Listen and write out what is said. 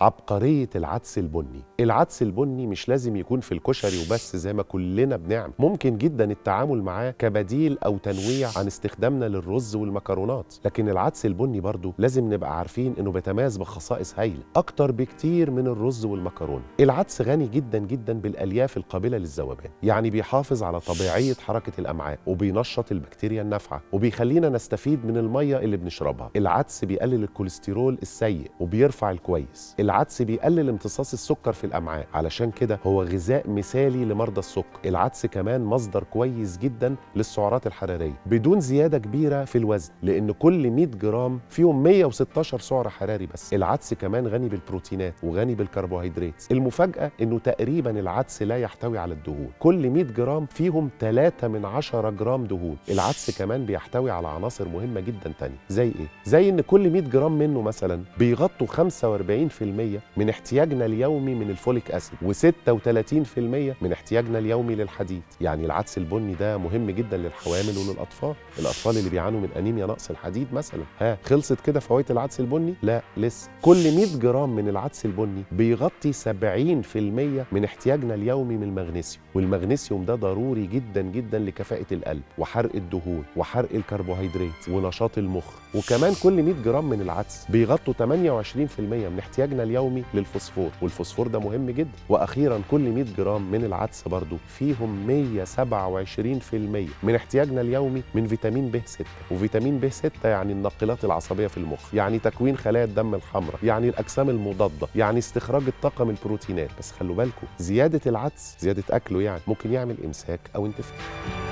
عبقرية العدس البني. العدس البني مش لازم يكون في الكشري وبس زي ما كلنا بنعمل. ممكن جدا التعامل معاه كبديل أو تنويع عن استخدامنا للرز والمكرونات. لكن العدس البني برضو لازم نبقى عارفين إنه بيتميز بخصائص هايلة أكتر بكتير من الرز والمكرونة. العدس غني جدا جدا بالألياف القابلة للذوبان يعني بيحافظ على طبيعية حركة الأمعاء وبينشط البكتيريا النافعة وبيخلينا نستفيد من المية اللي بنشربها. العدس بيقلل الكوليسترول السيء وبيرفع الكويس. العدس بيقلل امتصاص السكر في الأمعاء. علشان كده هو غذاء مثالي لمرضى السكر. العدس كمان مصدر كويس جدا للسعرات الحرارية بدون زيادة كبيرة في الوزن لأن كل 100 جرام فيهم 116 سعر حراري بس. العدس كمان غني بالبروتينات وغني بالكربوهيدرات. المفاجأة إنه تقريبا العدس لا يحتوي على الدهون. كل 100 جرام فيهم 3 من 10 جرام دهون. العدس كمان بيحتوي على عناصر مهمة جدا تانية. زي إيه؟ زي إن كل 100 جرام منه مثلا بيغطوا 45% من احتياجنا اليومي من ال folic acid و36% من احتياجنا اليومي للحديد. يعني العدس البني ده مهم جدا للحوامل وللأطفال. الأطفال اللي بيعانوا من أنيميا نقص الحديد مثلا. ها خلصت كده فوائد العدس البني؟ لا لسه. كل 100 جرام من العدس البني بيغطي 70% من احتياجنا اليومي من المغنيسيوم. والمغنيسيوم ده ضروري جدا جدا لكفاءة القلب وحرق الدهون وحرق الكربوهيدرات ونشاط المخ. وكمان كل 100 جرام من العدس بيغطوا 28% من احتياجنا اليومي للفوسفور والفوسفور ده مهم جدا. وأخيرا كل 100 جرام من العدس برضو فيهم 127% من احتياجنا اليومي من فيتامين ب 6 وفيتامين ب 6 يعني الناقلات العصبية في المخ يعني تكوين خلايا الدم الحمراء يعني الأجسام المضادة يعني استخراج الطاقه من البروتينات. بس خلوا بالكم زيادة العدس زيادة أكله يعني ممكن يعمل إمساك أو انتفاخ.